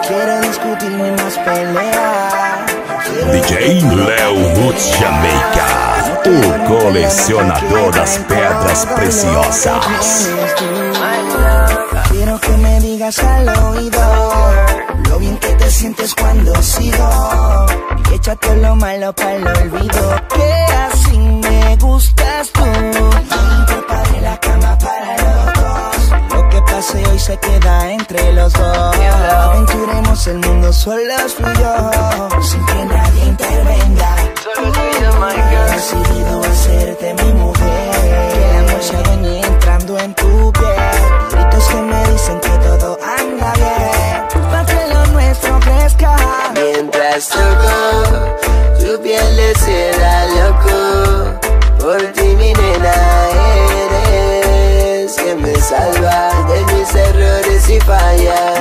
quiero discutir ni más pelear. DJ Leo Roots Jamaica, o colecionador das pedras preciosas. Quiero que me digas al oído lo bien que te sientes cuando sigo. Y échate lo malo para el olvido. Que así me gustas tú y yo. Sin que nadie intervenga. He decidido hacerte mi mujer. Que el amor se adueñe entrando en tu piel. Gritos que me dicen que todo anda bien. Pa' que lo nuestro crezca. Mientras toco tu piel de seda loco Por ti mi nena eres Que me salva de mis errores y fallas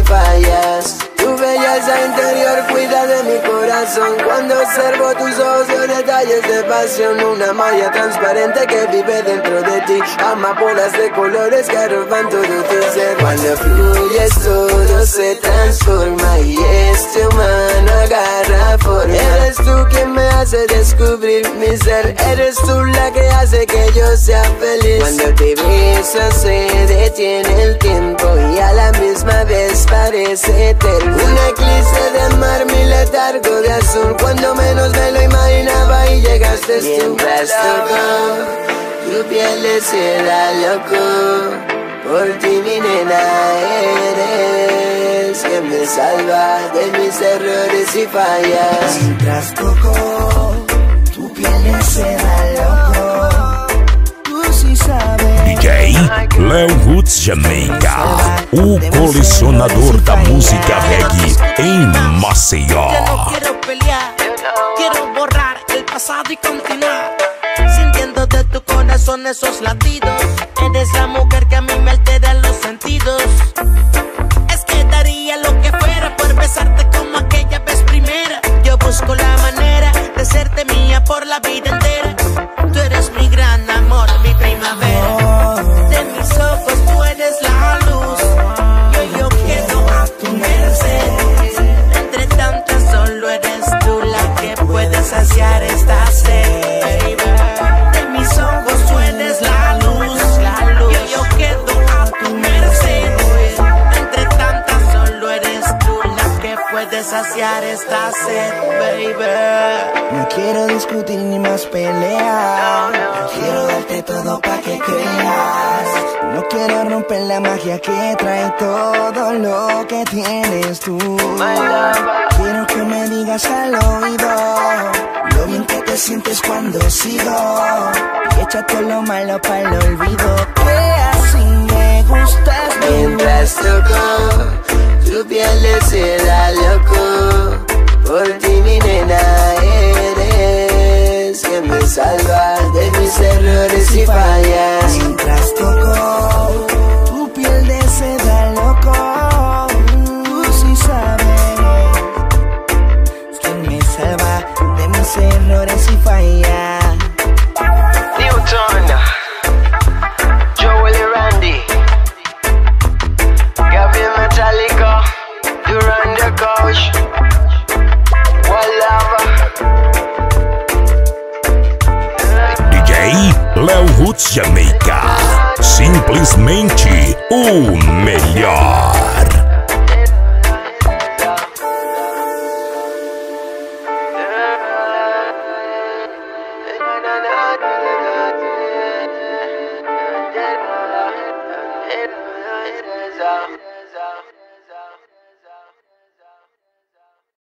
errores y fallas Tu belleza interior cuida de mi corazón. Cuando observo tus ojos veo detalles de pasión. Una malla transparente que vive dentro de ti. Amapolas de colores que arropan todo tu ser. Cuando fluyes todo se transforma Y este humano agarra forma. Eres tú quien me hace descubrir mi ser. Eres tú la que hace que yo sea feliz. Cuando te beso se detiene el tiempo Y a la misma vez parece eterno eclipse de mar, mi letargo de azul. Cuando menos me lo imaginaba y llegaste tú Mientras toco tu piel de seda loco por ti mi nena eres que me salva de mis errores y fallas Mientras toco tu piel de seda Leo Roots Jamaica, o colecionador da música reggae em Maceió. quiero pelear, quiero borrar el pasado y continuar. Sintiendo de tu corazón esos latidos. Eres la mujer que a mí me altera los sentidos. Saciar esta sed, baby. No quiero discutir ni más pelear. Quiero darte todo pa' que creas. No quiero romper la magia que trae todo lo que tienes tú. Quiero que me digas al oído lo bien que te sientes cuando sigo. Y échate lo malo para el olvido. Que así me gustas. Mientras toco tu piel de seda mis errores y fallas. Newton. Joel y Randy. Gavin Metallica. Duran the Couch One Lava. DJ Leo Roots Jamaica, simplesmente o melhor.